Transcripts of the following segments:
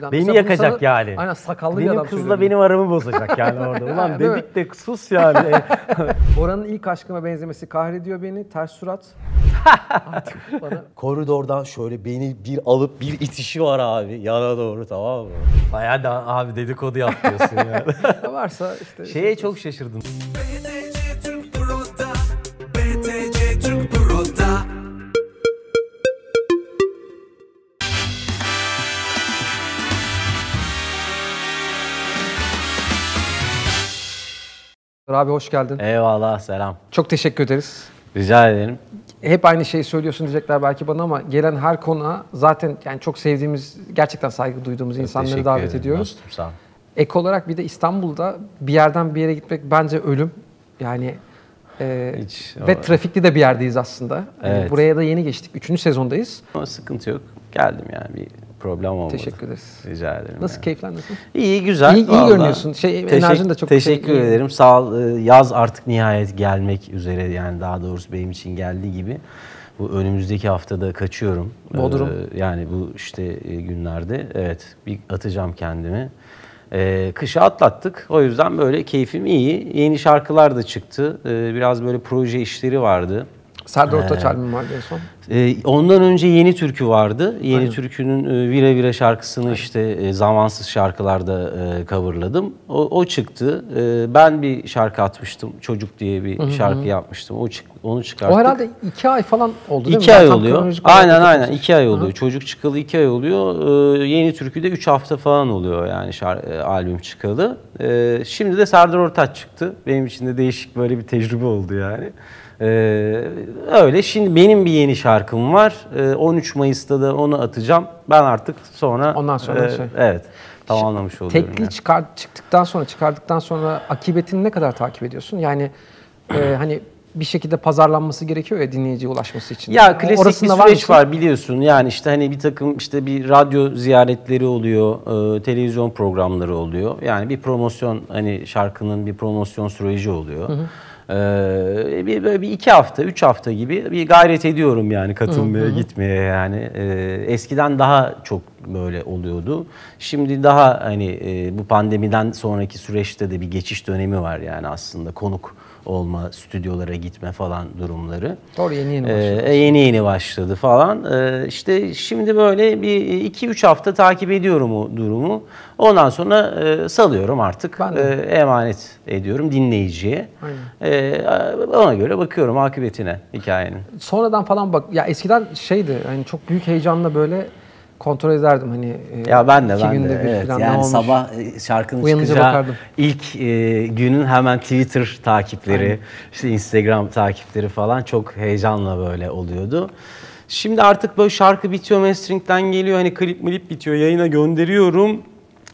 falan. Beni Mesela yakacak sana- yani. Aynen sakallı bir Benim adam kızla söylüyor. benim aramı bozacak yani orada. Ulan mi? dedik de sus yani. Oranın ilk aşkıma benzemesi kahrediyor beni. Ters surat. Artık bana Koridordan şöyle beni bir alıp bir itişi var abi yana doğru tamam mı? Bayağı da abi dedikodu yapıyorsun ya. varsa işte. Şeye çok şaşırdım. Abi hoş geldin. Eyvallah selam. Çok teşekkür ederiz. Rica ederim. Hep aynı şeyi söylüyorsun diyecekler belki bana ama gelen her konuğa zaten yani çok sevdiğimiz, gerçekten saygı duyduğumuz insanları Teşekkür davet ederim ediyoruz. dostum, sağ ol. Ek olarak bir de İstanbul'da bir yerden bir yere gitmek bence ölüm. Yani e, Hiç, ve o- trafikli de bir yerdeyiz aslında. Yani Evet. buraya da yeni geçtik. Üçüncü sezondayız. Ama sıkıntı yok. Geldim yani bir problem olmadı. Teşekkür ederiz. Rica ederim. Nasıl yani. keyifler nasıl? İyi güzel. İyi- iyi vallahi. görünüyorsun. Şey, enerjin de çok Teşekkür şey, ederim. Sağ ol. Ee, Yaz artık nihayet gelmek üzere yani daha doğrusu benim için geldiği gibi. Bu önümüzdeki haftada kaçıyorum. Bodrum. Ee, yani bu işte e, günlerde evet bir atacağım kendimi. Ee, kışı atlattık. O yüzden böyle keyfim iyi. Yeni şarkılar da çıktı. Ee, biraz böyle proje işleri vardı. Serdar Ortaç albümü vardı en son. Ee, ondan önce Yeni Türkü vardı. Yeni Aynen. Türkü'nün e, Vira Vira şarkısını işte e, zamansız şarkılarda e, coverladım. O, o çıktı. E, ben bir şarkı atmıştım. Çocuk diye bir şarkı yapmıştım. O çık, onu çıkarttık. O herhalde iki ay falan oldu değil mi? İki Ben ay tam oluyor. Aynen aynen iki ay oluyor. Çocuk çıkalı iki ay oluyor. Ee, yeni Türkü'de üç hafta falan oluyor yani şar- e, albüm çıkalı. Ee, şimdi de Serdar Ortaç çıktı. Benim için de değişik böyle bir tecrübe oldu yani. Ee, öyle. Şimdi benim bir yeni şarkım var. Ee, 13 Mayıs'ta da onu atacağım. Ben artık sonra... Ondan sonra e, şey. Evet. Tamamlamış oluyorum. Tekli yani. çıkar, çıktıktan sonra, çıkardıktan sonra akıbetini ne kadar takip ediyorsun? Yani e, hani bir şekilde pazarlanması gerekiyor ya dinleyiciye ulaşması için. Ya klasik orasında bir süreç mısın? var, biliyorsun. Yani işte hani bir takım işte bir radyo ziyaretleri oluyor, e, televizyon programları oluyor. Yani bir promosyon hani şarkının bir promosyon süreci oluyor. Ee, bir, böyle bir iki hafta, üç hafta gibi bir gayret ediyorum yani katılmaya, gitmeye yani. Ee, eskiden daha çok böyle oluyordu. Şimdi daha hani e, bu pandemiden sonraki süreçte de bir geçiş dönemi var yani aslında konuk olma, stüdyolara gitme falan durumları. Doğru, yeni yeni Ee, başladı. yeni yeni başladı falan. Ee, işte şimdi böyle bir iki üç hafta takip ediyorum o durumu. Ondan sonra e, salıyorum artık. Ben de. E, emanet ediyorum dinleyiciye. E, ona göre bakıyorum akıbetine hikayenin. Sonradan falan bak ya eskiden şeydi hani çok büyük heyecanla böyle kontrol ederdim hani e, Ya ben de iki ben günde de bir evet. falan ne yani olmuş. sabah e, şarkının Uyanınca çıkacağı bakardım. ilk e, günün hemen Twitter takipleri, işte Instagram takipleri falan çok heyecanla böyle oluyordu. Şimdi artık böyle şarkı bitiyor, mastering'den geliyor, hani klip milip bitiyor, yayına gönderiyorum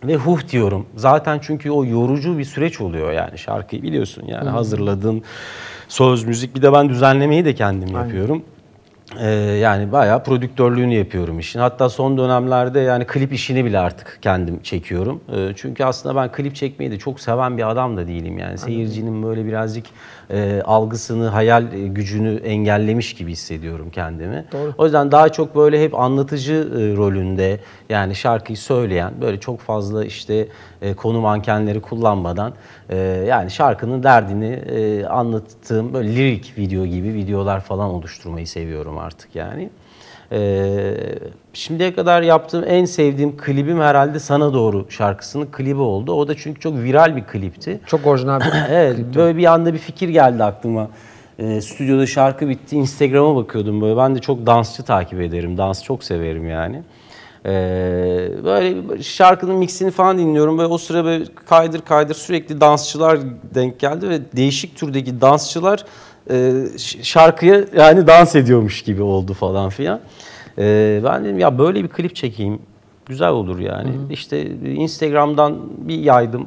ve huh diyorum. Zaten çünkü o yorucu bir süreç oluyor yani şarkıyı biliyorsun yani hazırladın söz müzik bir de ben düzenlemeyi de kendim yapıyorum. Ee, yani bayağı prodüktörlüğünü yapıyorum işin. Hatta son dönemlerde yani klip işini bile artık kendim çekiyorum. Ee, çünkü aslında ben klip çekmeyi de çok seven bir adam da değilim yani. Seyircinin böyle birazcık e, algısını, hayal e, gücünü engellemiş gibi hissediyorum kendimi. O yüzden daha çok böyle hep anlatıcı e, rolünde yani şarkıyı söyleyen böyle çok fazla işte e, konu mankenleri kullanmadan e, yani şarkının derdini e, anlattığım böyle lirik video gibi videolar falan oluşturmayı seviyorum artık yani. E, şimdiye kadar yaptığım en sevdiğim klibim herhalde Sana Doğru şarkısının klibi oldu. O da çünkü çok viral bir klipti. Çok orijinal bir Evet, böyle bir anda bir fikir geldi aklıma. Ee, stüdyoda şarkı bitti, Instagram'a bakıyordum böyle. Ben de çok dansçı takip ederim, dans çok severim yani. Ee, böyle şarkının mixini falan dinliyorum. Böyle o sıra böyle kaydır kaydır sürekli dansçılar denk geldi ve değişik türdeki dansçılar şarkıya yani dans ediyormuş gibi oldu falan filan. Ee, ben dedim ya böyle bir klip çekeyim. Güzel olur yani. İşte Instagram'dan bir yaydım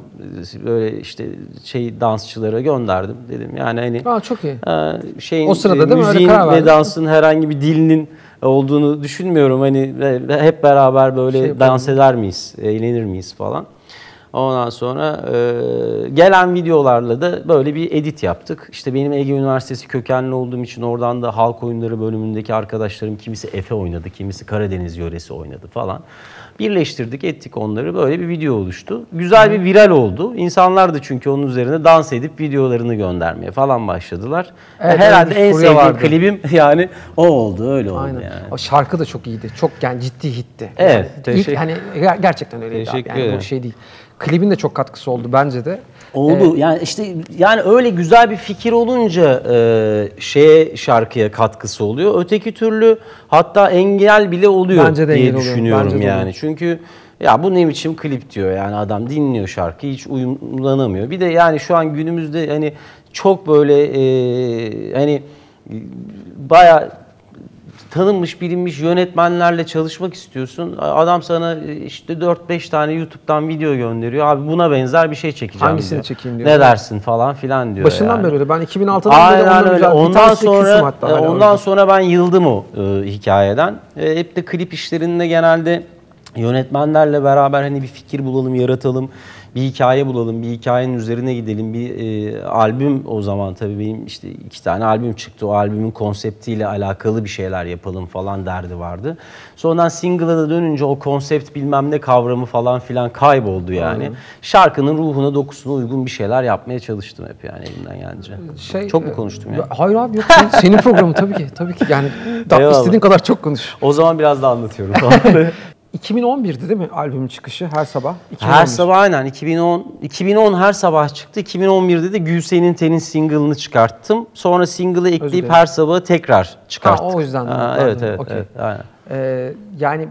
böyle işte şey dansçılara gönderdim dedim. Yani hani Aa, çok iyi. e, şeyin O sırada e, değil mi? Öyle ve dansın herhangi bir dilinin olduğunu düşünmüyorum. Hani e, hep beraber böyle Şey dans eder miyiz, eğlenir miyiz falan. Ondan sonra e, gelen videolarla da böyle bir edit yaptık. İşte benim Ege Üniversitesi kökenli olduğum için oradan da halk oyunları bölümündeki arkadaşlarım kimisi Efe oynadı, kimisi Karadeniz yöresi oynadı falan. Birleştirdik, ettik onları. Böyle bir video oluştu. Güzel bir viral oldu. İnsanlar da çünkü onun üzerine dans edip videolarını göndermeye falan başladılar. Evet, Herhalde en sevdiğim vardı. klibim yani o oldu, öyle oldu Aynen. yani. O şarkı da çok iyiydi. Çok yani ciddi hitti. Evet, Yani ilk, hani ger- gerçekten öyleydi Teşekkür abi. Yani bu şey değil. Klibin de çok katkısı oldu bence de. Oldu. Yani işte yani öyle güzel bir fikir olunca e, şeye şarkıya katkısı oluyor. Öteki türlü hatta engel bile oluyor Bence de diye engel oluyor. düşünüyorum Bence yani. oluyor. Çünkü ya bu ne biçim klip diyor yani adam dinliyor şarkıyı hiç uyumlanamıyor. Bir de yani şu an günümüzde hani çok böyle e, hani baya tanınmış bilinmiş yönetmenlerle çalışmak istiyorsun. Adam sana e, işte 4-5 tane YouTube'dan video gönderiyor. Abi buna benzer bir şey çekeceğim Hangisini diyor. çekeyim diyor. Ne dersin falan filan diyor. Başından yani. beri öyle. Ben 2006'dan beri Aynen öyle. bir Ondan de küsüm sonra hatta hala ondan orada. sonra ben yıldım o e, hikayeden. E, hep de klip işlerinde genelde yönetmenlerle beraber hani bir fikir bulalım, yaratalım, bir hikaye bulalım, bir hikayenin üzerine gidelim. Bir e, albüm o zaman tabii benim işte iki tane albüm çıktı. O albümün konseptiyle alakalı bir şeyler yapalım falan derdi vardı. Sonradan single'a da dönünce o konsept bilmem ne kavramı falan filan kayboldu yani. Şarkının ruhuna, dokusuna uygun bir şeyler yapmaya çalıştım hep yani elimden gelince. Şey, Çok mu e, konuştum ya? Hayır abi yok. Sen- senin programın tabii ki. Tabii ki. Yani da, Eyvallah. istediğin kadar çok konuş. O zaman biraz da anlatıyorum. 2011'di değil mi albümün çıkışı her sabah? 2011. her sabah aynen 2010 2010 her sabah çıktı. 2011'de de Gülsen'in Ten'in single'ını çıkarttım. Sonra single'ı ekleyip her sabah tekrar çıkarttık. o yüzden Ha, anladım. evet evet, Okey. evet aynen. Ee, yani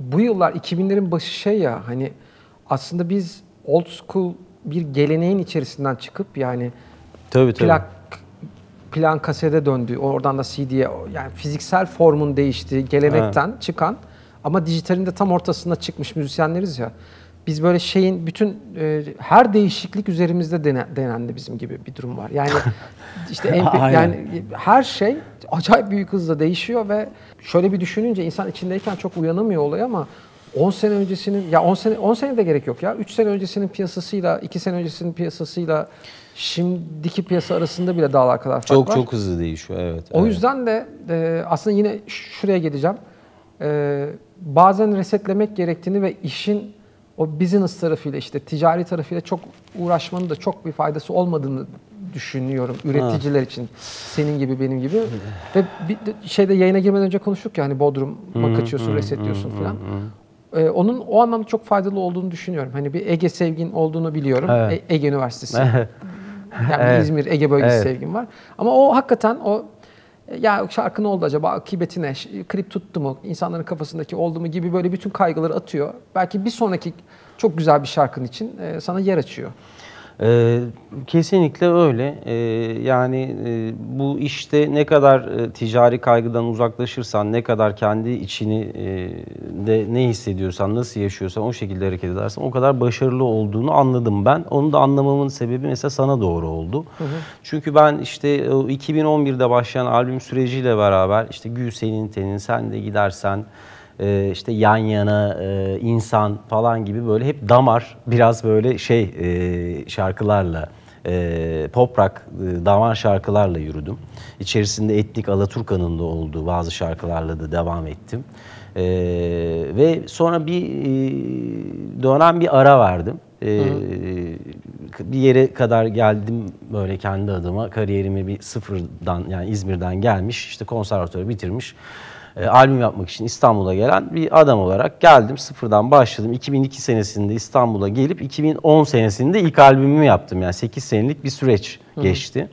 bu yıllar 2000'lerin başı şey ya hani aslında biz old school bir geleneğin içerisinden çıkıp yani Tabii tabii. plak plan kasete döndü. Oradan da CD'ye yani fiziksel formun değiştiği gelenekten çıkan ama dijitalin de tam ortasında çıkmış müzisyenleriz ya. Biz böyle şeyin bütün e, her değişiklik üzerimizde dene- denendi bizim gibi bir durum var. Yani işte MP yani her şey acayip büyük hızla değişiyor ve şöyle bir düşününce insan içindeyken çok uyanamıyor olaya ama 10 sene öncesinin ya 10 sene 10 sene de gerek yok ya. 3 sene öncesinin piyasasıyla 2 sene öncesinin piyasasıyla şimdiki piyasa arasında bile dağlar kadar fark Çok var. çok hızlı değişiyor evet. O evet. yüzden de e, aslında yine şuraya geleceğim. E, bazen resetlemek gerektiğini ve işin o business tarafıyla işte ticari tarafıyla çok uğraşmanın da çok bir faydası olmadığını düşünüyorum üreticiler için. Senin gibi benim gibi. ve bir de şeyde yayına girmeden önce konuştuk ya hani Bodrum'a kaçıyorsun, resetliyorsun falan. E, onun o anlamda çok faydalı olduğunu düşünüyorum. Hani bir Ege sevgin olduğunu biliyorum. Evet. E- Ege Üniversitesi. Yani Evet. İzmir, Ege bölgesi Evet. sevgim var. Ama o hakikaten o ya şarkı ne oldu acaba, akıbeti ne, klip tuttu mu, insanların kafasındaki oldu mu gibi böyle bütün kaygıları atıyor. Belki bir sonraki çok güzel bir şarkın için e, sana yer açıyor. Ee, kesinlikle öyle. Ee, yani e, bu işte ne kadar e, ticari kaygıdan uzaklaşırsan, ne kadar kendi içini e, de ne hissediyorsan, nasıl yaşıyorsan o şekilde hareket edersen o kadar başarılı olduğunu anladım ben. Onu da anlamamın sebebi mesela sana doğru oldu. Çünkü ben işte o 2011'de başlayan albüm süreciyle beraber işte Gül senin tenin, sen de gidersen e, işte yan yana e, insan falan gibi böyle hep damar biraz böyle şey e, şarkılarla e, pop rock e, damar şarkılarla yürüdüm. İçerisinde etnik Alaturka'nın da olduğu bazı şarkılarla da devam ettim. E, ve sonra bir e, dönem bir ara verdim. E, bir yere kadar geldim böyle kendi adıma kariyerimi bir sıfırdan yani İzmir'den gelmiş işte konservatuarı bitirmiş e, albüm yapmak için İstanbul'a gelen bir adam olarak geldim. Sıfırdan başladım. 2002 senesinde İstanbul'a gelip 2010 senesinde ilk albümümü yaptım. Yani 8 senelik bir süreç geçti.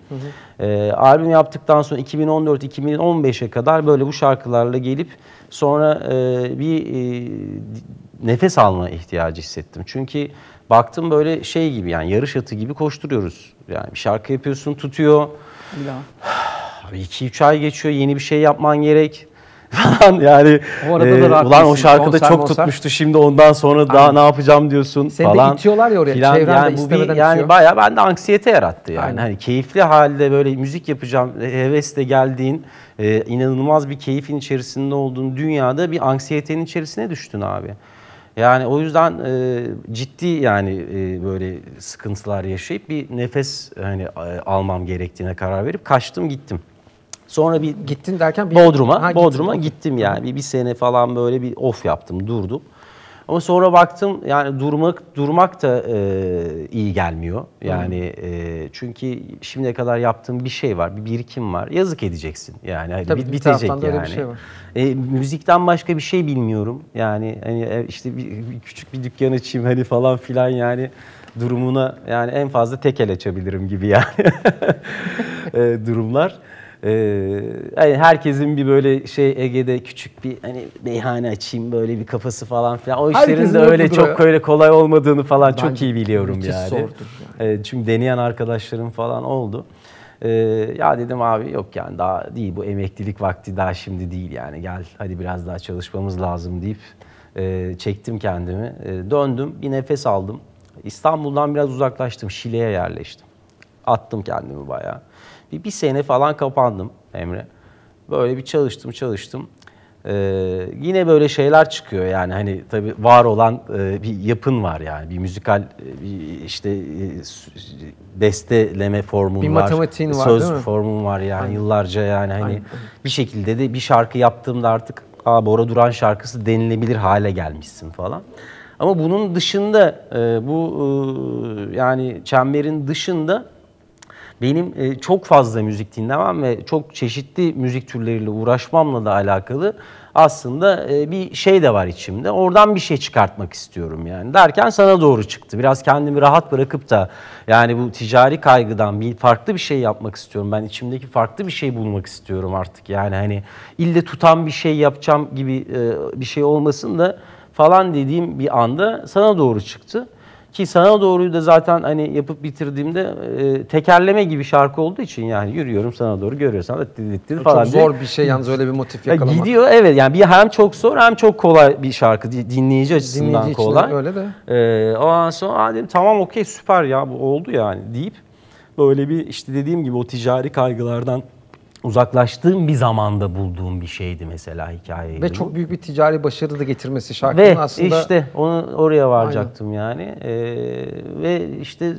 E, albüm yaptıktan sonra 2014-2015'e kadar böyle bu şarkılarla gelip sonra e, bir e, nefes alma ihtiyacı hissettim. Çünkü baktım böyle şey gibi yani yarış atı gibi koşturuyoruz. Yani bir şarkı yapıyorsun tutuyor. Abi 2-3 ay geçiyor yeni bir şey yapman gerek falan yani. O arada da e, rahat ulan o şarkıda Konser, çok monser. tutmuştu şimdi ondan sonra daha ne yapacağım diyorsun Seni de falan. itiyorlar ya oraya, filan. çevren de yani bu bir, yani itiyor. bayağı bende anksiyete yarattı yani. Aynen. Hani keyifli halde böyle müzik yapacağım hevesle geldiğin e, inanılmaz bir keyfin içerisinde olduğun dünyada bir anksiyetenin içerisine düştün abi. Yani o yüzden e, ciddi yani e, böyle sıkıntılar yaşayıp bir nefes hani e, almam gerektiğine karar verip kaçtım gittim. Sonra bir Gittin derken bir... Bodrum'a, Ha, Bodrum'a okey. gittim yani. Bir, bir sene falan böyle bir off yaptım, durdum. Ama sonra baktım yani durmak durmak da e, iyi gelmiyor. Yani e, çünkü şimdiye kadar yaptığım bir şey var, bir birikim var. Yazık edeceksin yani. Hani Tabii, bir bitecek öyle bir yani. şey var. E, müzikten başka bir şey bilmiyorum. Yani hani e, işte bir, bir küçük bir dükkan açayım hani falan filan yani durumuna yani en fazla tekel açabilirim gibi yani e, durumlar. E, yani herkesin bir böyle şey Ege'de küçük bir hani meyhane açayım böyle bir kafası falan filan. O işlerin Herkesin de öyle çok ya. öyle kolay olmadığını falan çok Bence iyi biliyorum yani. zordur E, çünkü deneyen arkadaşlarım falan oldu. E, ya dedim abi yok yani daha değil bu emeklilik vakti daha şimdi değil yani gel hadi biraz daha çalışmamız lazım deyip e, çektim kendimi. E, döndüm bir nefes aldım. İstanbul'dan biraz uzaklaştım Şile'ye yerleştim. Attım kendimi bayağı. Bir, bir sene falan kapandım Emre. Böyle bir çalıştım çalıştım. Ee, yine böyle şeyler çıkıyor yani hani tabii var olan e, bir yapın var yani bir müzikal e, bir işte e, besteleme formun Bir var. matematiğin var, Söz değil mi? formun var yani Aynen. yıllarca yani hani Aynen. bir şekilde de bir şarkı yaptığımda artık Aa, Bora Duran şarkısı denilebilir hale gelmişsin falan. Ama bunun dışında e, bu e, yani çemberin dışında benim e, çok fazla müzik dinlemem ve çok çeşitli müzik türleriyle uğraşmamla da alakalı aslında e, bir şey de var içimde. Oradan bir şey çıkartmak istiyorum yani. Derken sana doğru çıktı. Biraz kendimi rahat bırakıp da yani bu ticari kaygıdan bir farklı bir şey yapmak istiyorum. Ben içimdeki farklı bir şey bulmak istiyorum artık. Yani hani ille tutan bir şey yapacağım gibi e, bir şey olmasın da falan dediğim bir anda sana doğru çıktı. Ki sana doğruyu da zaten hani yapıp bitirdiğimde e, tekerleme gibi şarkı olduğu için yani yürüyorum sana doğru görüyorsan da dit dit falan Çok diye. zor bir şey yalnız öyle bir motif Ya yakalamak. gidiyor evet yani bir hem çok zor hem çok kolay bir şarkı di- dinleyici açısından Dinleyici kolay. öyle de. Ee, ondan sonra "Aa," dedim tamam okey süper ya bu oldu yani deyip böyle bir işte dediğim gibi o ticari kaygılardan uzaklaştığım bir zamanda bulduğum bir şeydi mesela hikaye. Ve çok büyük bir ticari başarı da getirmesi şarkının Ve aslında. işte onu oraya varacaktım yani. Ee, ve işte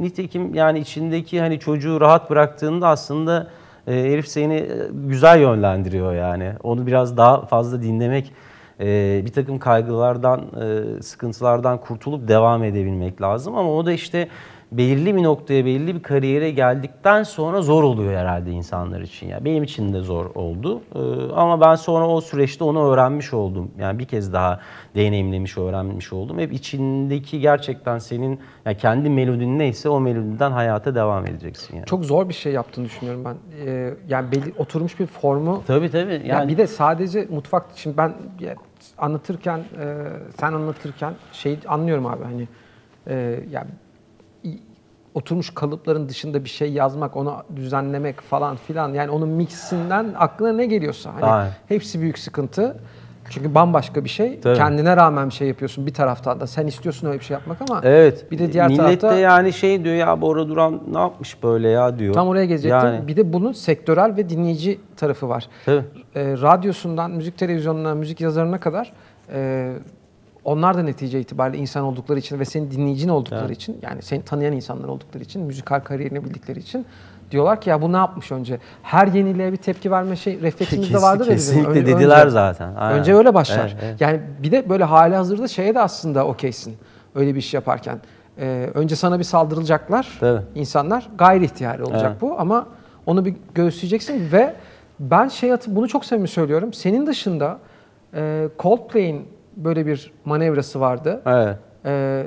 nitekim yani içindeki hani çocuğu rahat bıraktığında aslında e, herif seni e, güzel yönlendiriyor yani. Onu biraz daha fazla dinlemek, e, bir takım kaygılardan, e, sıkıntılardan kurtulup devam edebilmek lazım. Ama o da işte belirli bir noktaya, belirli bir kariyere geldikten sonra zor oluyor herhalde insanlar için. Ya benim için de zor oldu. Ee, ama ben sonra o süreçte onu öğrenmiş oldum. Yani bir kez daha deneyimlemiş, öğrenmiş oldum. Hep içindeki gerçekten senin yani kendi melodin neyse o melodiden hayata devam edeceksin yani. Çok zor bir şey yaptığını düşünüyorum ben. Ee, yani belli, oturmuş bir formu. Tabii tabii. Yani Yani bir de sadece mutfak şimdi ben anlatırken e, sen anlatırken şey anlıyorum abi hani e, yani oturmuş kalıpların dışında bir şey yazmak, onu düzenlemek falan filan yani onun mixinden aklına ne geliyorsa hani Aynen. hepsi büyük sıkıntı. Çünkü bambaşka bir şey. Tabii. Kendine rağmen bir şey yapıyorsun bir taraftan da. Sen istiyorsun öyle bir şey yapmak ama Evet. bir de diğer Millet tarafta de yani şey diyor ya Bora Duran ne yapmış böyle ya diyor. Tam oraya gelecektim. Yani, Bir de bunun sektörel ve dinleyici tarafı var. Tabii. E, radyosundan, müzik televizyonuna, müzik yazarına kadar e, onlar da netice itibariyle insan oldukları için ve senin dinleyicin oldukları Evet. için yani seni tanıyan insanlar oldukları için, müzikal kariyerini bildikleri için diyorlar ki ya bu ne yapmış önce? Her yeniliğe bir tepki verme şey refleksimizde ya bizim. kesinlikle dediler önce- zaten. Aynen. Önce öyle başlar. Evet, evet. Yani bir de böyle hali hazırda şeye de aslında okeysin. Öyle bir iş yaparken. Ee, önce sana bir saldırılacaklar. Tabii. insanlar gayri ihtiyari olacak Evet. bu ama onu bir göğüsleyeceksin ve ben şey bunu çok samimi söylüyorum. Senin dışında e, Coldplay'in böyle bir manevrası vardı. Evet. E,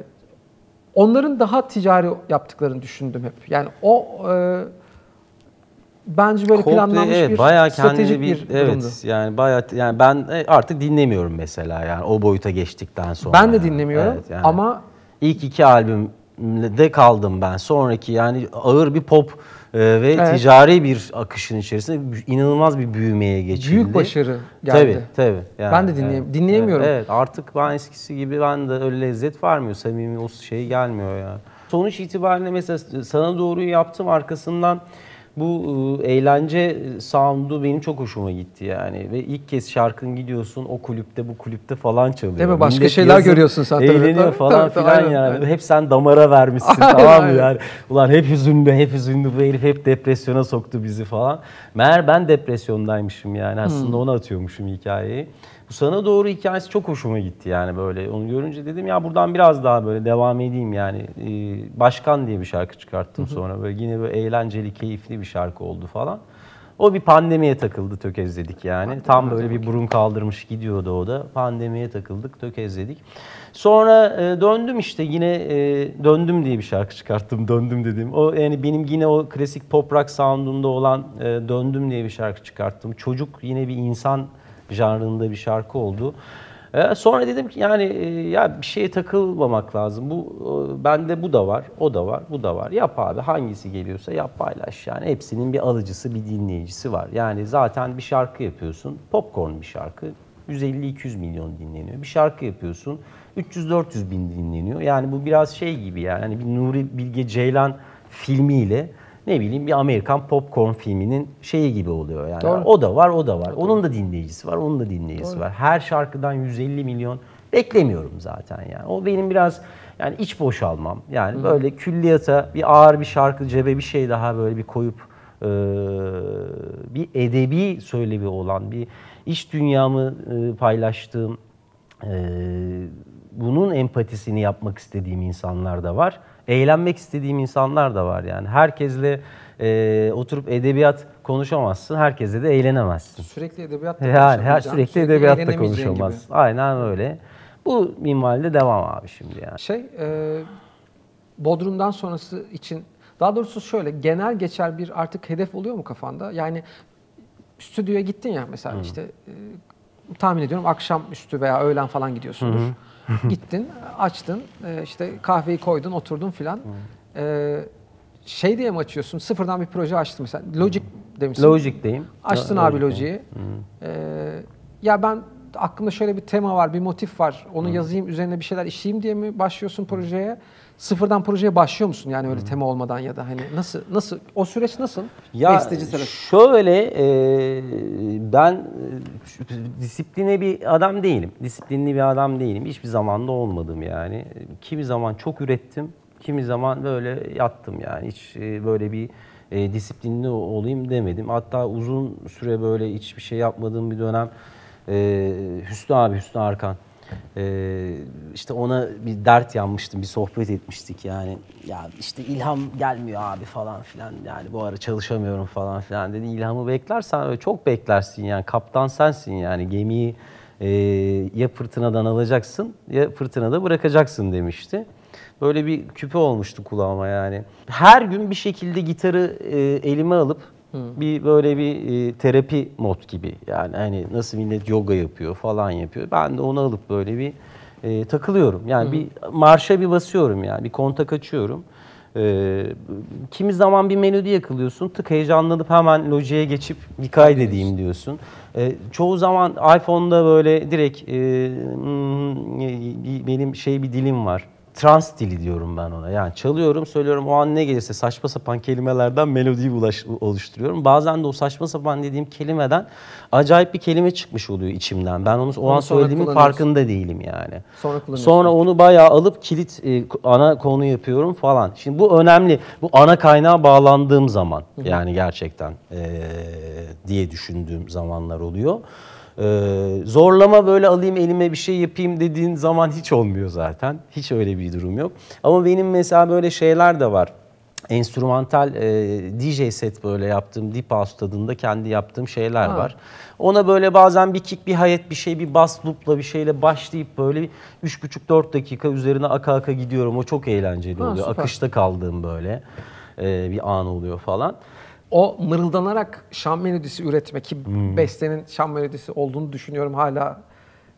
onların daha ticari yaptıklarını düşündüm hep. Yani o e, bence böyle Coldplay, planlanmış evet, bir bayağı stratejik bir, bir, evet durumdu. yani bayağı yani ben e, artık dinlemiyorum mesela yani o boyuta geçtikten sonra. Ben de yani. dinlemiyorum Evet, yani. ama ilk iki albümde kaldım ben. Sonraki yani ağır bir pop e, ve Evet. ticari bir akışın içerisinde inanılmaz bir büyümeye geçildi. büyük başarı geldi. Tabii tabii. Yani, Ben de dinleye- dinleyemiyorum. Evet, evet, artık ben eskisi gibi ben de öyle lezzet vermiyor. Samimi o şey gelmiyor ya. Sonuç itibariyle mesela sana doğruyu yaptım arkasından bu e, eğlence sound'u benim çok hoşuma gitti yani. Ve ilk kez şarkın gidiyorsun o kulüpte bu kulüpte falan çalıyor. Değil mi? Başka Millet şeyler yazın görüyorsun sen tabii. Eğleniyor Tabii, falan tabii, filan aynen, yani. aynen. Hep sen damara vermişsin Aynen, tamam mı yani. Ulan hep hüzünlü, hep hüzünlü bu herif hep depresyona soktu bizi falan. Meğer ben depresyondaymışım yani. Aslında Hmm. ona atıyormuşum hikayeyi. Bu sana doğru hikayesi çok hoşuma gitti yani böyle. Onu görünce dedim ya buradan biraz daha böyle devam edeyim yani. Ee, Başkan diye bir şarkı çıkarttım sonra. Böyle yine böyle eğlenceli, keyifli bir şarkı oldu falan. O bir pandemiye takıldı tökezledik yani. Tam böyle bir burun kaldırmış gidiyordu o da. Pandemiye takıldık tökezledik. Sonra e, döndüm işte yine e, döndüm diye bir şarkı çıkarttım. Döndüm dedim. O yani benim yine o klasik pop rock sound'unda olan e, döndüm diye bir şarkı çıkarttım. Çocuk yine bir insan janrında bir şarkı oldu. E, sonra dedim ki yani e, ya bir şeye takılmamak lazım. Bu e, bende bu da var, o da var, bu da var. Yap abi hangisi geliyorsa yap paylaş. Yani hepsinin bir alıcısı, bir dinleyicisi var. Yani zaten bir şarkı yapıyorsun. Popcorn bir şarkı. 150-200 milyon dinleniyor. Bir şarkı yapıyorsun. 300-400 bin dinleniyor. Yani bu biraz şey gibi yani bir Nuri Bilge Ceylan filmiyle ne bileyim bir Amerikan popcorn filminin şeyi gibi oluyor yani. Doğru. O da var, o da var. Onun da dinleyicisi var, onun da dinleyicisi var. Her şarkıdan 150 milyon beklemiyorum zaten yani. O benim biraz yani iç boşalmam. Yani böyle külliyata bir ağır bir şarkı cebe bir şey daha böyle bir koyup e, bir edebi söylevi olan bir iş dünyamı e, paylaştığım e, bunun empatisini yapmak istediğim insanlar da var. Eğlenmek istediğim insanlar da var yani. Herkesle e, oturup edebiyat konuşamazsın, herkesle de eğlenemezsin. Sürekli edebiyatla Yani her konuşamayacağın, sürekli edebiyatla eğlenemeyeceğin gibi. konuşamazsın. Aynen öyle. Bu minvalde devam abi şimdi yani. Şey, e, Bodrum'dan sonrası için, daha doğrusu şöyle, genel geçer bir artık hedef oluyor mu kafanda? Yani stüdyoya gittin ya mesela işte e, tahmin ediyorum akşam üstü veya öğlen falan gidiyorsundur. Gittin, açtın, e, işte kahveyi koydun, oturdun filan. E, şey diye mi açıyorsun? Sıfırdan bir proje açtın mesela. Logic demişsin. Logic'teyim. Açtın Lo- abi. Logic'i. Ee, ya ben aklımda şöyle bir tema var, bir motif var. Onu yazayım, üzerine bir şeyler işleyeyim diye mi başlıyorsun projeye? Sıfırdan projeye başlıyor musun yani öyle tema olmadan ya da hani nasıl nasıl o süreç nasıl? Ya Besteci tarafı. şöyle e, ben e, disipline bir adam değilim. Disiplinli bir adam değilim. Hiçbir zaman da olmadım yani. Kimi zaman çok ürettim, kimi zaman böyle yattım yani. Hiç e, böyle bir e, disiplinli olayım demedim. Hatta uzun süre böyle hiçbir şey yapmadığım bir dönem e, Hüsnü abi, Hüsnü Arkan. Ee, işte ona bir dert yanmıştım, bir sohbet etmiştik yani. Ya işte ilham gelmiyor abi falan filan yani bu ara çalışamıyorum falan filan dedi. İlhamı beklersen çok beklersin yani kaptan sensin yani gemiyi e, ya fırtınadan alacaksın ya fırtınada bırakacaksın demişti. Böyle bir küpe olmuştu kulağıma yani. Her gün bir şekilde gitarı e, elime alıp bir böyle bir e, terapi mod gibi yani hani nasıl millet yoga yapıyor falan yapıyor. Ben de onu alıp böyle bir e, takılıyorum. Yani bir marşa bir basıyorum yani bir kontak açıyorum. E, kimi zaman bir melodi yakalıyorsun tık heyecanlanıp hemen Logic'e geçip bir kaydedeyim diyorsun. E, çoğu zaman iPhone'da böyle direkt e, hmm, bir- benim şey bir dilim var. Trans dili diyorum ben ona. Yani çalıyorum, söylüyorum o an ne gelirse saçma sapan kelimelerden melodiyi ulaş- oluşturuyorum. Bazen de o saçma sapan dediğim kelimeden acayip bir kelime çıkmış oluyor içimden. Ben onu o an sonra söylediğimin farkında değilim yani. Sonra. Sonra onu bayağı alıp kilit e, ana konu yapıyorum falan. Şimdi bu önemli. Bu ana kaynağa bağlandığım zaman yani gerçekten e, diye düşündüğüm zamanlar oluyor. E, zorlama böyle alayım elime bir şey yapayım dediğin zaman hiç olmuyor zaten. Hiç öyle bir durum yok. Ama benim mesela böyle şeyler de var enstrümantal e, DJ set böyle yaptığım Deep House tadında kendi yaptığım şeyler Ha. var. Ona böyle bazen bir kick, bir hayat, bir şey, bir bass loop'la bir şeyle başlayıp böyle 3,5-4 dakika üzerine aka aka gidiyorum. O çok eğlenceli Ha, oluyor. süper. Akışta kaldığım böyle e, bir an oluyor falan. O mırıldanarak şan melodisi üretme ki Hmm. bestenin şan melodisi olduğunu düşünüyorum hala.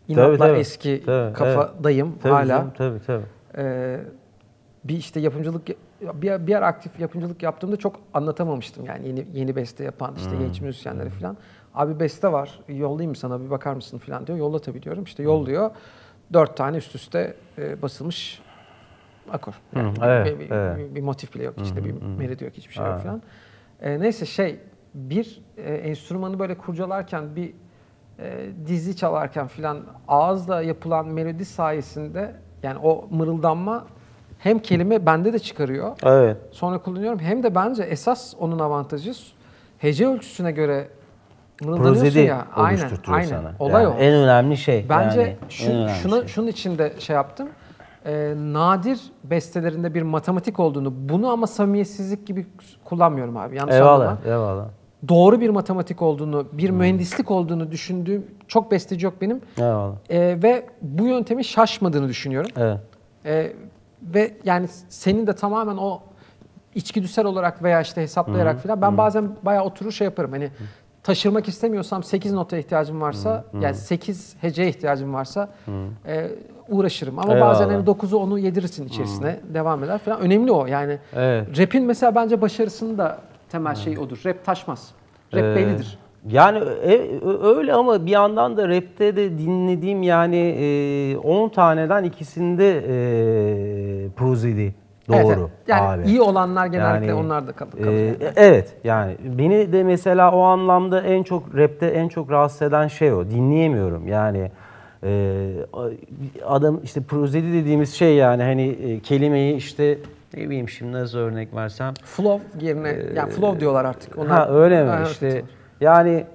İnatla tabii. eski Tabii, kafadayım Tabii hala. canım, tabii tabii. Ee, bir işte yapımcılık bir, bir ara aktif yapımcılık yaptığımda çok anlatamamıştım yani yeni yeni beste yapan işte genç müzisyenleri falan. Abi beste var yollayayım mı sana bir bakar mısın falan diyor. Yolla tabii diyorum. İşte yolluyor. Dört tane üst üste e, basılmış akor. Yani bir- evet, bir, bir- evet. bir- bir motif bile yok işte bir melodi yok hiçbir şey yok falan. E, neyse şey bir e, enstrümanı böyle kurcalarken bir e, dizi çalarken filan ağızla yapılan melodi sayesinde yani o mırıldanma hem kelime bende de çıkarıyor. Evet. Sonra kullanıyorum. Hem de bence esas onun avantajı hece ölçüsüne göre Mırıldanıyorsun ya. Aynen, aynen. sana. Olay Yani o. En önemli şey. Bence yani, şu, önemli şunu, şey. şunun için de şey yaptım. Ee, nadir bestelerinde bir matematik olduğunu, bunu ama samimiyetsizlik gibi kullanmıyorum abi. Yanlış Eyvallah, anlama. eyvallah. Doğru bir matematik olduğunu, bir mühendislik olduğunu düşündüğüm çok besteci yok benim. Eyvallah. Ee, ve bu yöntemin şaşmadığını düşünüyorum. Evet. Ee, ve yani senin de tamamen o içgüdüsel olarak veya işte hesaplayarak falan ben bazen bayağı oturur şey yaparım. Hani taşırmak istemiyorsam 8 notaya ihtiyacım varsa yani 8 heceye ihtiyacım varsa e, uğraşırım. Ama Eyvallah. bazen hani 9'u onu yedirirsin içerisine devam eder falan. Önemli o yani. Evet. Rap'in mesela bence başarısının da temel şeyi odur. Rap taşmaz. Rap Ee, bellidir. Yani e, öyle ama bir yandan da rapte de dinlediğim yani e, 10 taneden ikisinde e, prozedi. Doğru Evet, evet. Yani abi. iyi olanlar genellikle Yani, onlar da kal- kalır. e, yani. Evet yani beni de mesela o anlamda en çok rapte en çok rahatsız eden şey o. Dinleyemiyorum yani. E, adam işte prozedi dediğimiz şey yani hani e, kelimeyi işte ne bileyim şimdi nasıl örnek versem Flow yerine yani flow diyorlar artık. Onlar, Ee, Ha öyle mi? Ha, işte evet. yani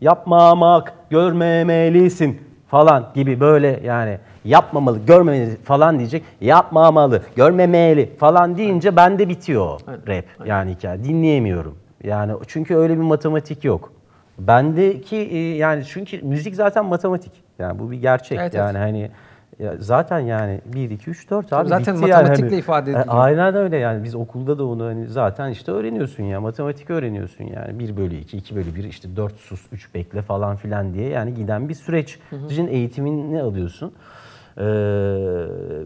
yapmamak, görmemelisin falan gibi böyle yani yapmamalı, görmemeli falan diyecek. Yapmamalı, görmemeli falan deyince bende bitiyor o rap yani hikaye. Dinleyemiyorum. Yani çünkü öyle bir matematik yok. Bendeki e, yani çünkü müzik zaten matematik. Yani bu bir gerçek. Evet, evet. yani hani ya zaten yani 1 2 3 4 abi zaten bitti yani. matematikle Hani- ifade E, ediliyor. Aynen öyle yani biz okulda da onu hani zaten işte öğreniyorsun ya matematik öğreniyorsun yani 1 bölü 2, 2 bölü 1 işte 4 sus 3 bekle falan filan diye yani giden bir süreç. Sizin eğitimini alıyorsun. Ee,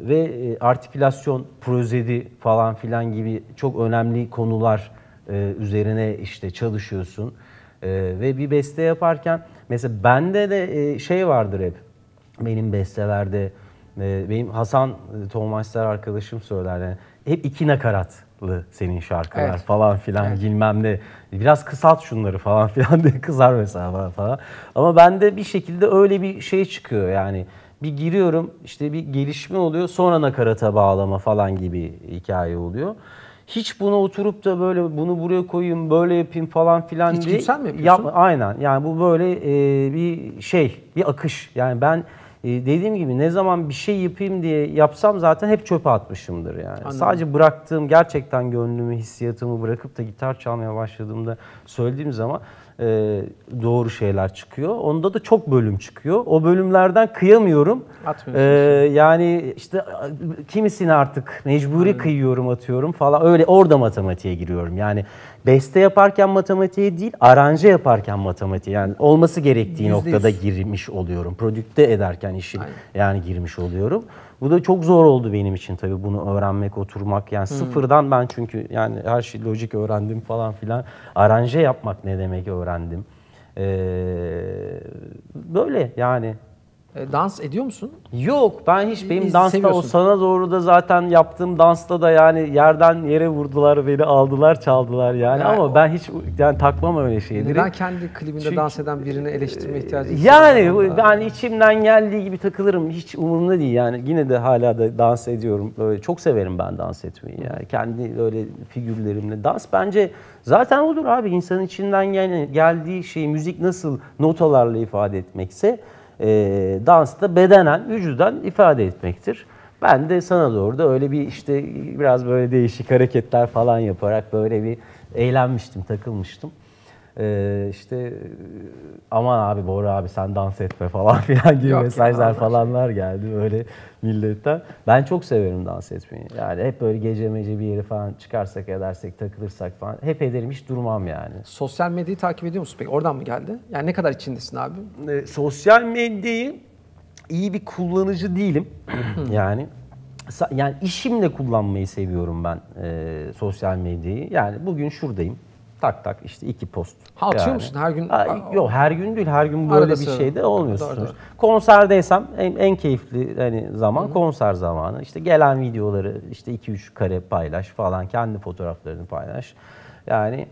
ve e, artikülasyon, prozedi falan filan gibi çok önemli konular e, üzerine işte çalışıyorsun. Ee, ve bir beste yaparken mesela bende de e, şey vardır hep benim bestelerde e, benim Hasan e, Tomaşlar arkadaşım söyler yani hep iki nakaratlı senin şarkılar Evet. falan filan bilmem ne. Biraz kısalt şunları falan filan diye kızar mesela bana falan. Ama bende bir şekilde öyle bir şey çıkıyor yani. Bir giriyorum işte bir gelişme oluyor sonra nakarata bağlama falan gibi hikaye oluyor. Hiç buna oturup da böyle bunu buraya koyayım böyle yapayım falan filan diye. İçgüdüsel mi yapıyorsun? Yap- Aynen yani bu böyle e, bir şey bir akış yani ben e, dediğim gibi ne zaman bir şey yapayım diye yapsam zaten hep çöpe atmışımdır yani. Anladım. Sadece bıraktığım gerçekten gönlümü hissiyatımı bırakıp da gitar çalmaya başladığımda söylediğim zaman e, doğru şeyler çıkıyor. Onda da çok bölüm çıkıyor. O bölümlerden kıyamıyorum. Atmıyorsun. E, yani işte kimisini artık mecburi kıyıyorum atıyorum falan. Öyle orada matematiğe giriyorum. Yani beste yaparken matematiğe değil, aranje yaparken matematiğe yani olması gerektiği Yüzde noktada yüz. girmiş oluyorum. Prodükte ederken işi yani girmiş oluyorum. Bu da çok zor oldu benim için tabii bunu öğrenmek, oturmak. Yani sıfırdan ben çünkü yani her şey lojik öğrendim falan filan. Aranje yapmak ne demek öğrendim. Ee, böyle yani. E, dans ediyor musun? Yok ben hiç benim dansta o sana doğru da zaten yaptığım dansta da yani yerden yere vurdular beni aldılar çaldılar yani Yani ama o- ben hiç yani takmam öyle şeyleri. Neden kendi klibinde Çünkü- dans eden birini eleştirme ihtiyacı Yani hissediyorsun? bu- ben içimden geldiği gibi takılırım. Hiç umurumda değil yani. Yine de hala da dans ediyorum. Böyle çok severim ben dans etmeyi yani. Kendi öyle figürlerimle. Dans bence zaten odur abi. İnsanın içinden gel- geldiği şey müzik nasıl notalarla ifade etmekse e, dans da bedenen, vücudan ifade etmektir. Ben de sana doğru da öyle bir işte biraz böyle değişik hareketler falan yaparak böyle bir eğlenmiştim, takılmıştım. Ee, işte aman abi Bora abi sen dans etme falan filan gibi Yok ya, mesajlar Allah falanlar geldi böyle milletten. Ben çok severim dans etmeyi. Yani hep böyle gece mece bir yere falan çıkarsak edersek takılırsak falan hep ederim hiç durmam yani. Sosyal medyayı takip ediyor musun peki? Oradan mı geldi? Yani ne kadar içindesin abi? E, sosyal medyayı iyi bir kullanıcı değilim. yani yani işimle kullanmayı seviyorum ben e, sosyal medyayı. Yani bugün şuradayım. Tak tak işte iki post. Ha, atıyor Yani. musun her gün? Ha, yok her gün değil. Her gün böyle Arada bir şeyde olmuyorsunuz. Doğru, doğru. Konserdeysem en, en keyifli hani zaman konser zamanı. İşte gelen videoları işte 2-3 kare paylaş falan. Kendi fotoğraflarını paylaş. Yani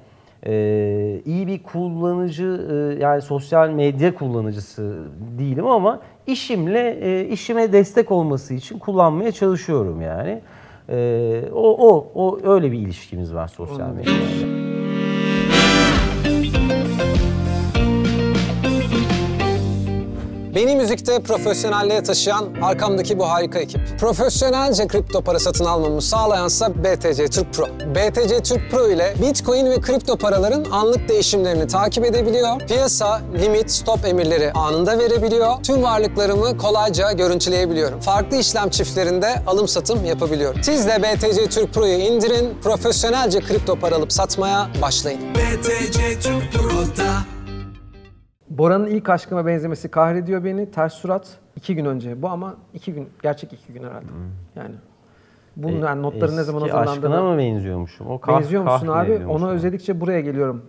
e, iyi bir kullanıcı e, yani sosyal medya kullanıcısı değilim ama işimle e, işime destek olması için kullanmaya çalışıyorum yani. E, o o o öyle bir ilişkimiz var sosyal medyayla. Beni müzikte profesyonelliğe taşıyan arkamdaki bu harika ekip. Profesyonelce kripto para satın almamı sağlayansa BTC Türk Pro. BTC Türk Pro ile Bitcoin ve kripto paraların anlık değişimlerini takip edebiliyor. Piyasa, limit, stop emirleri anında verebiliyor. Tüm varlıklarımı kolayca görüntüleyebiliyorum. Farklı işlem çiftlerinde alım satım yapabiliyorum. Siz de BTC Türk Pro'yu indirin, profesyonelce kripto para alıp satmaya başlayın. BTC Türk Pro'da Bora'nın ilk aşkıma benzemesi kahrediyor beni. Ters surat iki gün önce. Bu ama iki gün, gerçek iki gün herhalde. Yani. Bunun yani notların ne zaman Eski aşkına hazırlandığını mı benziyormuşum? O kah, benziyor musun kah abi? Onu özledikçe buraya geliyorum.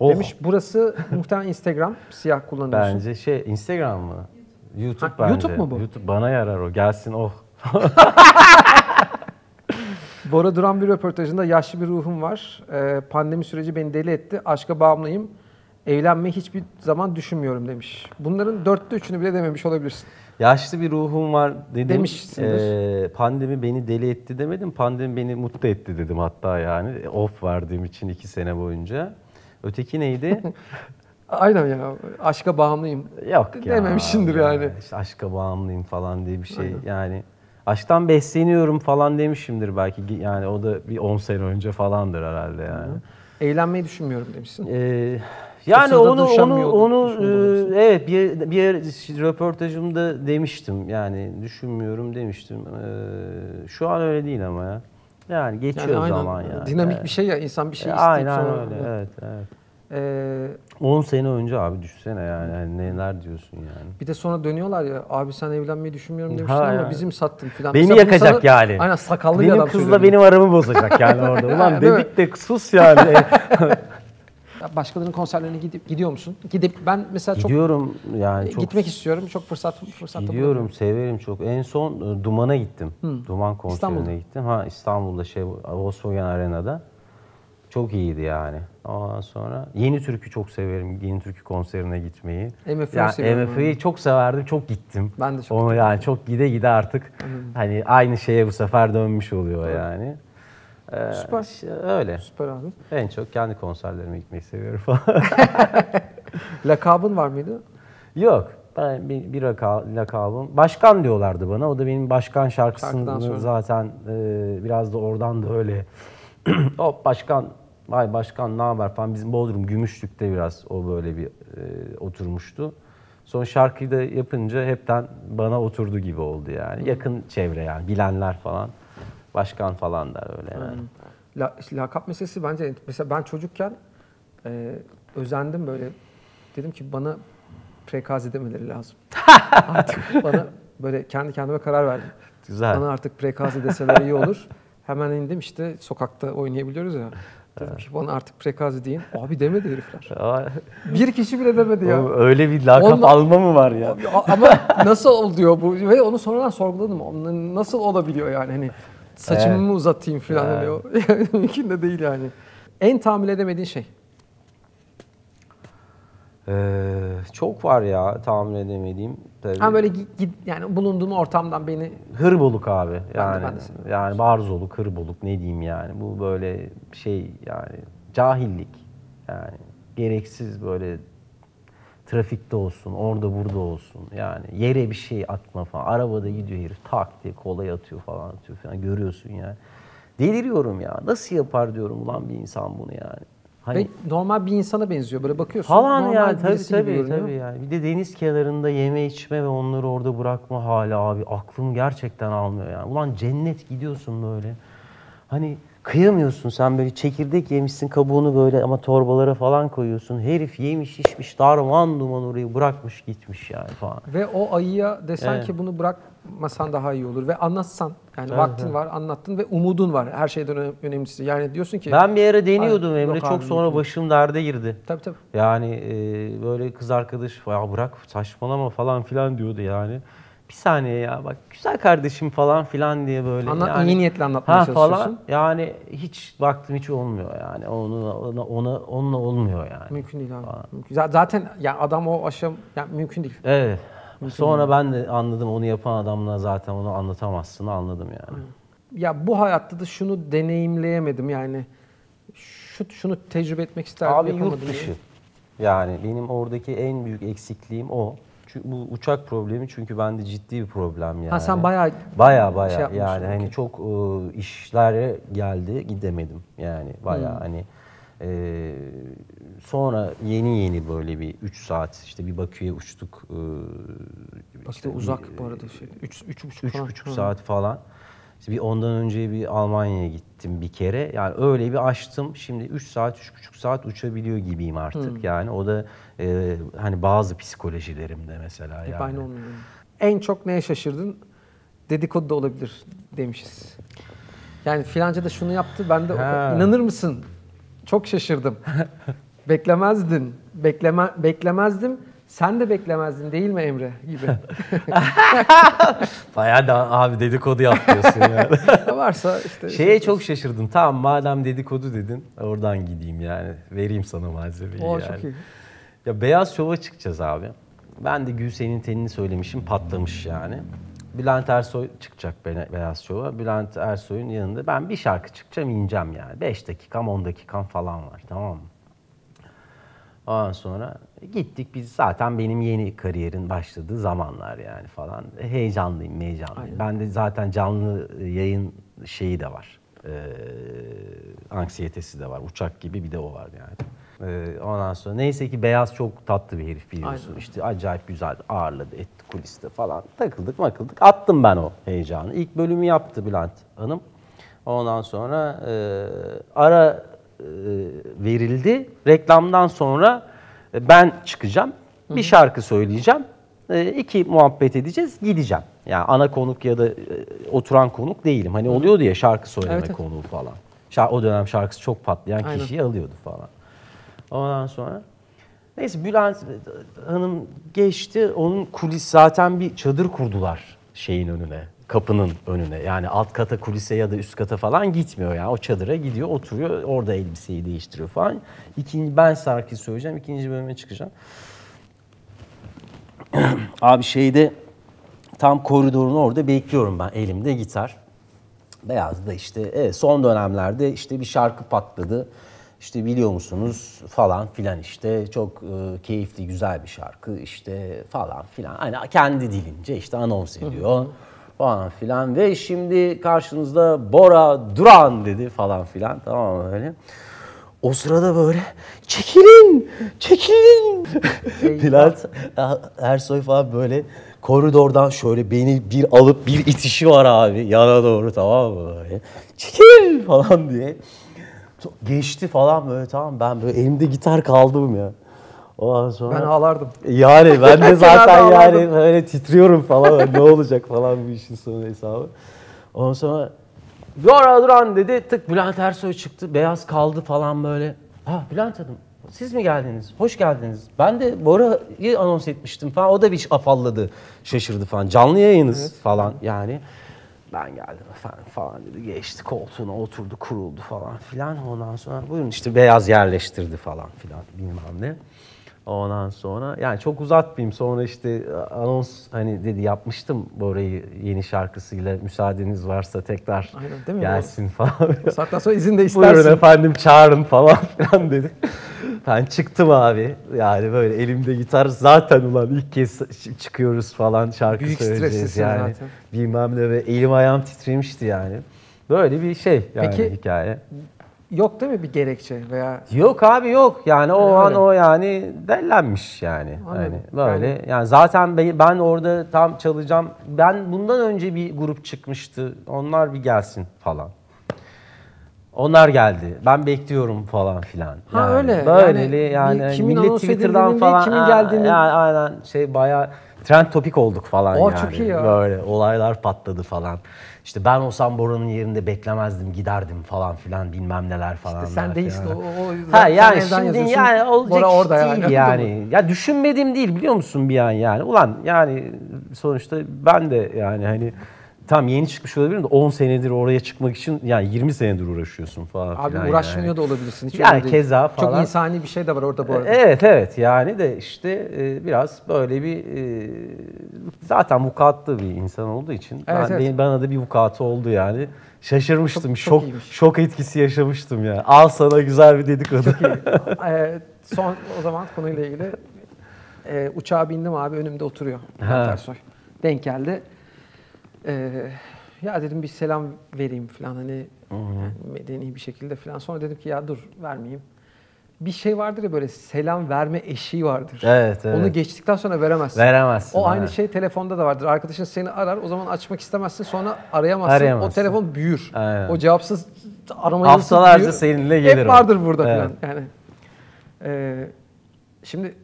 Oh, Demiş burası muhtemelen Instagram. Siyah kullanıyorsun. Bence şey Instagram mı? YouTube Ha, bence. YouTube mu bu? YouTube bana yarar o. Gelsin oh. Bora Duran bir röportajında yaşlı bir ruhum var. Ee, pandemi süreci beni deli etti. Aşka bağımlıyım. Evlenmeyi hiçbir zaman düşünmüyorum demiş. Bunların dörtte üçünü bile dememiş olabilirsin. Yaşlı bir ruhum var dedim. Demişsindir. Ee, pandemi beni deli etti demedim. Pandemi beni mutlu etti dedim hatta yani. Off verdiğim için iki sene boyunca. Öteki neydi? Aynen ya. Aşka bağımlıyım. Yok ya. Dememişsindir yani. İşte aşka bağımlıyım falan diye bir şey. Yani aşktan besleniyorum falan demişimdir belki. Yani o da bir 10 sene önce falandır herhalde yani. Evlenmeyi düşünmüyorum demişsin. Ee, yani onu onu onu e, evet bir bir röportajımda demiştim. Yani düşünmüyorum demiştim. Ee, şu an öyle değil ama ya. Yani geçiyor Yani aynen. zaman yani. Dinamik Evet. bir şey ya. insan bir şey E, isteyip Aynen sonra... öyle. Evet, evet. Ee, 10 sene önce abi düşünsene yani. yani neler diyorsun yani. bir de sonra dönüyorlar ya abi sen evlenmeyi düşünmüyorum demiştin Ha, ama yani. bizim sattın filan. Beni Mesela yakacak sana- yani. Aynen sakallı Benim adam kızla söylüyor. benim aramı bozacak yani orada. Ulan mi? dedik de sus yani. Başkalarının konserlerine gidip gidiyor musun? Gidip ben mesela çok Gidiyorum yani çok gitmek istiyorum. Çok fırsat fırsat Gidiyorum, severim çok. En son e, Duman'a gittim. Duman konserine İstanbul'da. gittim. Ha İstanbul'da şey Volkswagen Arena'da. Çok iyiydi yani. Ondan sonra Yeni Türk'ü çok severim. Yeni Türkü konserine gitmeyi. MFÖ'yü yani seviyorum MFÖ'yü çok severdim, çok gittim. Ben de çok Onu yani çok gide gide artık hani aynı şeye bu sefer dönmüş oluyor yani. Ee, Süper. işte öyle. Süper abi. En çok kendi konserlerime gitmeyi seviyorum falan. Lakabın var mıydı? Yok. Ben bir, bir laka- lakabım. Başkan diyorlardı bana. O da benim başkan şarkısını zaten e, biraz da oradan da öyle. Hop başkan, vay başkan ne haber falan. Bizim Bodrum Gümüşlük'te biraz o böyle bir e, oturmuştu. Son şarkıyı da yapınca hepten bana oturdu gibi oldu yani. Yakın çevre yani bilenler falan. Başkan falan der öyle yani. La, lakap meselesi bence mesela ben çocukken e, özendim böyle. Dedim ki bana prekazi demeleri lazım. artık bana böyle kendi kendime karar verdim. Güzel. Bana artık prekazi deseler iyi olur. Hemen indim işte sokakta oynayabiliyoruz ya. Dedim ki bana artık prekazi deyin. Abi demedi herifler. Bir kişi bile demedi ya. o- öyle bir lakap Onunla- alma mı var ya? Ama nasıl oluyor bu? Ve onu sonradan sorguladım. Onun nasıl olabiliyor yani hani saçımı Evet. mı uzatayım falan hani o. Mümkün de değil yani. En tahammül edemediğin şey. Ee, çok var ya tahmin edemediğim. Tabii. Ha böyle git, yani bulunduğum ortamdan beni Hırboluk abi. Yani ben de seviyorum. yani barzoluk, hırboluk ne diyeyim yani. Bu böyle şey yani cahillik. Yani gereksiz böyle trafikte olsun, orada burada olsun. Yani yere bir şey atma falan. Arabada gidiyor herif tak diye kolay atıyor falan atıyor falan. Görüyorsun yani. Deliriyorum ya. Nasıl yapar diyorum ulan bir insan bunu yani. Hani ve normal bir insana benziyor. Böyle bakıyorsun. Falan normal yani tabii tabii tabii yani. Bir de deniz kenarında yeme içme ve onları orada bırakma hali abi aklım gerçekten almıyor yani. Ulan cennet gidiyorsun böyle. Hani kıyamıyorsun sen böyle çekirdek yemişsin kabuğunu böyle ama torbalara falan koyuyorsun. Herif yemiş içmiş darman duman orayı bırakmış gitmiş yani falan. Ve o ayıya desen Evet. ki bunu bırakmasan daha iyi olur ve anlatsan. Yani vaktin var, anlattın ve umudun var her şeyden öne- önemlisi. Yani diyorsun ki Ben bir ara deniyordum Emre yok çok abi, sonra mümkün başım derde girdi. tabii tabii. Yani e, böyle kız arkadaş ya bırak saçmalama falan filan diyordu yani. Bir saniye ya bak güzel kardeşim falan filan diye böyle. Anlat- yani, iyi niyetle anlatmaya ha, çalışıyorsun. Falan, yani hiç baktım hiç olmuyor yani. Onu, ona, ona, onunla olmuyor yani. Mümkün değil abi. Mümkün. Z- Zaten ya adam o aşam yani mümkün değil. Evet. Sonra ben de anladım onu yapan adamla zaten onu anlatamazsın anladım yani. Ya bu hayatta da şunu deneyimleyemedim yani. Şu şunu tecrübe etmek isterdim Abi yurt diye. dışı. Yani benim oradaki en büyük eksikliğim o. Çünkü bu uçak problemi çünkü bende ciddi bir problem yani. Ha sen bayağı Baya baya şey yani hani okey. çok e, işlere geldi gidemedim yani baya Hmm. hani e, sonra yeni yeni böyle bir 3 saat işte bir Bakü'ye uçtuk. E, işte uzak bu arada şey. 3 3 buçuk falan. saat falan. İşte bir ondan önce bir Almanya'ya gittim bir kere. Yani öyle bir açtım. Şimdi 3 saat, üç buçuk saat uçabiliyor gibiyim artık. Hmm. Yani o da e, hani bazı psikolojilerimde mesela. Hep yani. aynı olmuyor. En çok neye şaşırdın? Dedikodu da olabilir demişiz. Yani filanca da şunu yaptı. Ben de Ha. inanır mısın? Çok şaşırdım. Beklemezdin. Bekleme, beklemezdim. Sen de beklemezdin değil mi Emre gibi. Bayağı da abi dedikodu yapıyorsun yani. Varsa işte Şeye çok şaşırdım. Tamam madem dedikodu dedin oradan gideyim yani. Vereyim sana malzemeyi O yani. çok iyi. Ya Beyaz Şov'a çıkacağız abi. Ben de Gülsen'in tenini söylemişim patlamış yani. Bülent Ersoy çıkacak Be- Beyaz Şov'a. Bülent Ersoy'un yanında ben bir şarkı çıkacağım ineceğim yani. 5 dakikam 10 dakikam falan var tamam mı? Ondan sonra gittik biz zaten benim yeni kariyerin başladığı zamanlar yani falan. Heyecanlıyım, heyecanlıyım. Ben de zaten canlı yayın şeyi de var. Ee, anksiyetesi de var. Uçak gibi bir de o var yani. Ee, ondan sonra neyse ki Beyaz çok tatlı bir herif biliyorsun. Aynen. İşte acayip güzel ağırladı, etti kuliste falan. Takıldık makıldık. Attım ben o heyecanı. İlk bölümü yaptı Bülent Hanım. Ondan sonra e, ara e, verildi. Reklamdan sonra e, ben çıkacağım. Bir şarkı söyleyeceğim. E, iki muhabbet edeceğiz. Gideceğim. Yani ana konuk ya da e, oturan konuk değilim. Hani oluyordu ya şarkı söyleme Evet, konuğu falan. Şa- o dönem şarkısı çok patlayan Aynen. kişiyi alıyordu falan. Ondan sonra neyse Bülent Hanım geçti. Onun kulis zaten bir çadır kurdular şeyin önüne. Kapının önüne. Yani alt kata kulise ya da üst kata falan gitmiyor yani. O çadıra gidiyor, oturuyor. Orada elbiseyi değiştiriyor falan. İkinci ben şarkı söyleyeceğim. ikinci bölüme çıkacağım. Abi şeyde tam koridorun orada bekliyorum ben elimde gitar. Beyaz da işte evet, son dönemlerde işte bir şarkı patladı. İşte biliyor musunuz falan filan işte çok e, keyifli güzel bir şarkı işte falan filan. Hani kendi dilince işte anons ediyor falan filan ve şimdi karşınızda Bora Duran dedi falan filan tamam mı öyle. O sırada böyle çekilin, çekilin. Bülent Ersoy falan böyle koridordan şöyle beni bir alıp bir itişi var abi yana doğru tamam mı böyle. Çekil falan diye. Geçti falan böyle tamam ben böyle elimde gitar kaldım ya. Ondan sonra Ben ağlardım. yani ben de zaten yani böyle titriyorum falan ne olacak falan bu işin sonu hesabı. Ondan sonra Bora Duran dedi tık Bülent Ersoy çıktı beyaz kaldı falan böyle. Ha Bülent Hanım siz mi geldiniz? Hoş geldiniz. Ben de Bora'yı anons etmiştim falan. O da bir afalladı, şaşırdı falan. Canlı yayınız falan yani. Ben geldim efendim falan dedi. Geçti koltuğuna oturdu, kuruldu falan filan. Ondan sonra buyurun işte beyaz yerleştirdi falan filan bilmem ne. Ondan sonra yani çok uzatmayayım. Sonra işte anons hani dedi yapmıştım Bora'yı yeni şarkısıyla müsaadeniz varsa tekrar Aynen, değil mi? gelsin falan. O saatten sonra izin de Buyurun istersin. efendim çağırın falan filan dedi. Ben çıktım abi. Yani böyle elimde gitar zaten ulan ilk kez çıkıyoruz falan şarkı Büyük söyleyeceğiz yani. zaten. Bilmem ne ve elim ayağım titremişti yani. Böyle bir şey yani Peki- hikaye. Yok değil mi bir gerekçe veya Yok abi yok. Yani o Yani an öyle. o yani dellenmiş yani. Anladım. Hani böyle Yani- yani, zaten ben orada tam çalacağım. Ben bundan önce bir grup çıkmıştı. Onlar bir gelsin falan. Onlar geldi. Ben bekliyorum falan filan. Ha, Yani öyle. Böyleli Yani yani, kimin millet Twitter'dan falan. kimin ha, geldiğinin- Yani aynen şey bayağı trend topik olduk falan O yani. çok iyi ya. Böyle olaylar patladı falan. İşte ben olsam Bora'nın yerinde beklemezdim giderdim falan filan bilmem neler falan. sen değilsin o, o, o Ha yani şimdi yazıyorsun, yani olacak Bora orada değil yani. yani. Ya düşünmediğim değil biliyor musun bir an yani. Ulan yani sonuçta ben de yani hani tam yeni çıkmış olabilirim de 10 senedir oraya çıkmak için yani 20 senedir uğraşıyorsun falan Abi filan uğraşmıyor yani. da olabilirsin. Hiç Yani keza Çok falan. insani bir şey de var orada bu arada. Evet evet yani de işte e, biraz böyle bir e, zaten vukuatlı bir insan olduğu için Evet, ben, evet. bana da bir vukuatı oldu yani. Şaşırmıştım. Çok- çok şok iyiymiş. şok etkisi yaşamıştım ya. Al sana güzel bir dedikodu. Ee, son o zaman konuyla ilgili Ee, uçağa bindim abi önümde oturuyor. Ersoy. Denk geldi. Ee, ya dedim bir selam vereyim falan hani yani medeni bir şekilde falan. Sonra dedim ki ya dur vermeyeyim. Bir şey vardır ya böyle selam verme eşiği vardır. Evet, evet. Onu geçtikten sonra veremezsin. Veremezsin. O aynı evet. şey telefonda da vardır. Arkadaşın seni arar, o zaman açmak istemezsin, sonra arayamazsın. Arayamazsın. O telefon büyür. Aynen. O cevapsız arama yazısı Haftalarca büyür. seninle gelir Hep o. vardır burada Evet. falan. Yani Ee, şimdi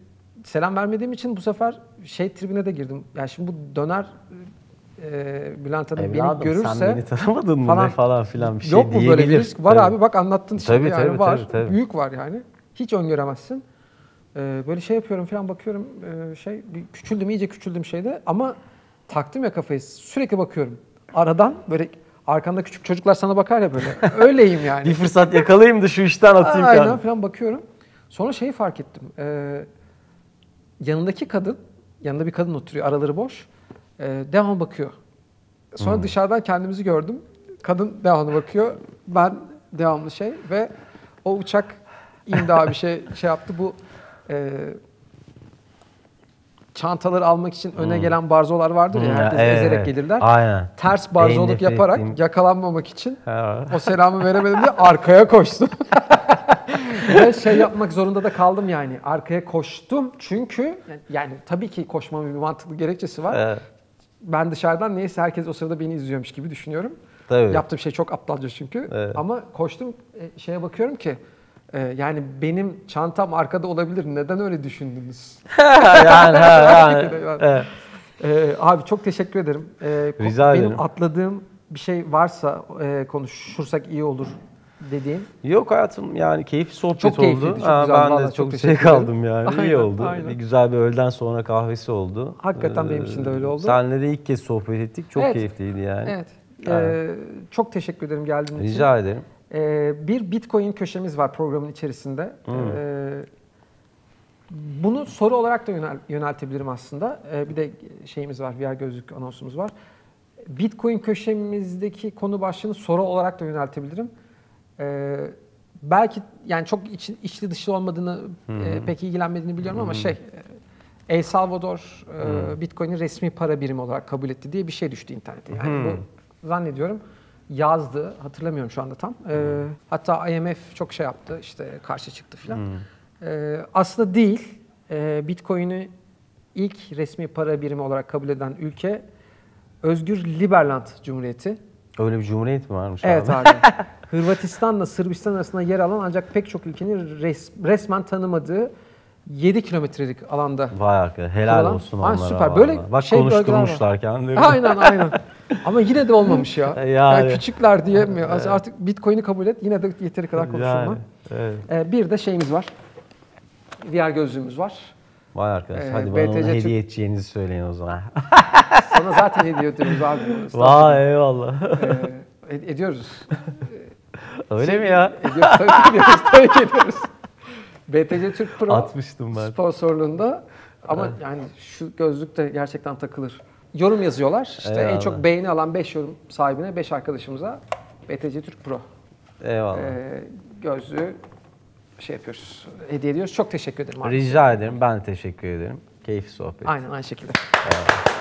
selam vermediğim için bu sefer şey tribine de girdim. Yani şimdi bu döner e, Bülent Hanım beni Evladım görürse sen beni tanımadın mı falan- ne falan filan bir şey Yok mu böyle bir risk? Var Tabii. abi bak anlattın şimdi Tabii, yani tabii, var. tabii, tabii. Büyük var yani. Hiç öngöremezsin. Ee, böyle şey yapıyorum falan bakıyorum ee, şey küçüldüm iyice küçüldüm şeyde ama taktım ya kafayı sürekli bakıyorum. Aradan böyle arkanda küçük çocuklar sana bakar ya böyle. Öyleyim yani. Bir fırsat yakalayayım da şu işten atayım Aynen kendimi. falan bakıyorum. Sonra şeyi fark ettim. Ee, yanındaki kadın, yanında bir kadın oturuyor, araları boş. Ee, devam bakıyor. Sonra dışarıdan kendimizi gördüm. Kadın devamlı bakıyor. Ben devamlı şey ve o uçak indi abi şey şey yaptı. Bu e, çantaları almak için öne gelen barzolar vardır ya. Hmm, Herkes evet, ezerek evet. gelirler. Aynen. Ters barzoluk nefret yaparak ettiğim- yakalanmamak için Ha. o selamı veremedim diye arkaya koştum. Ve şey yapmak zorunda da kaldım yani. Arkaya koştum çünkü yani tabii ki koşmamın bir mantıklı gerekçesi var. Evet. Ben dışarıdan neyse herkes o sırada beni izliyormuş gibi düşünüyorum. Tabii. Yaptığım şey çok aptalca çünkü. Evet. Ama koştum e, şeye bakıyorum ki e, yani benim çantam arkada olabilir. Neden öyle düşündünüz? yani ha, yani. Evet. Ee, abi çok teşekkür ederim. Ko- Rica benim ederim. atladığım bir şey varsa e, konuşursak iyi olur dediğin. Yok hayatım yani keyifli sohbet Çok oldu. keyifliydi, çok güzel. ben de çok şey kaldım yani. Aynen, İyi oldu. aynen. Bir güzel bir öğleden sonra kahvesi oldu. Hakikaten benim için de öyle oldu. Seninle de ilk kez sohbet ettik. Çok Evet. keyifliydi yani. Evet. Ee, çok teşekkür ederim geldiğin için. Rica ederim. Ee, bir Bitcoin köşemiz var programın içerisinde. Ee, bunu soru olarak da yönel- yöneltebilirim aslında. Ee, bir de şeyimiz var, VR gözlük anonsumuz var. Bitcoin köşemizdeki konu başlığını soru olarak da yöneltebilirim. Ee, belki yani çok iç, içli dışlı olmadığını, e, pek ilgilenmediğini biliyorum ama şey, e, El Salvador e, Bitcoin'i resmi para birimi olarak kabul etti diye bir şey düştü internete. Yani bu zannediyorum yazdı, hatırlamıyorum şu anda tam. Ee, hatta IMF çok şey yaptı, işte karşı çıktı filan. Ee, aslında değil, Ee, Bitcoin'i ilk resmi para birimi olarak kabul eden ülke Özgür Liberland Cumhuriyeti. Öyle bir cumhuriyet mi varmış Evet abi? abi. Hırvatistan'la Sırbistan arasında yer alan ancak pek çok ülkenin res- resmen tanımadığı 7 kilometrelik alanda. Vay arkadaş helal Kurulan- olsun Aynen, onlara. süper. vallahi. Böyle Bak şey konuşturmuşlar kendilerini. Aynen aynen. Ama yine de olmamış ya. Yani. Yani küçükler diye mi? Artık Bitcoin'i kabul et yine de yeteri kadar konuşulma. Yani, evet. Ee, bir de şeyimiz var. VR gözlüğümüz var. Vay arkadaş Ee, hadi bana onu BTC Türk- hediye edeceğinizi söyleyin o zaman. Sana zaten hediye ediyoruz abi. Vay eyvallah. Ee, ed- ediyoruz. Öyle mi ya? Ediyoruz tabii ki ediyoruz. Tabii ki ediyoruz. BTC Türk Pro Atmıştım ben. sponsorluğunda ama yani şu gözlük de gerçekten takılır. Yorum yazıyorlar. İşte en Eyvallah. çok beğeni alan 5 yorum sahibine 5 arkadaşımıza BTC Türk Pro Eyvallah. e, gözlüğü şey yapıyoruz. Hediye ediyoruz. Çok teşekkür ederim abi. Rica ederim. Ben de teşekkür ederim. Keyifli sohbet. Aynen aynı şekilde. Eyvallah.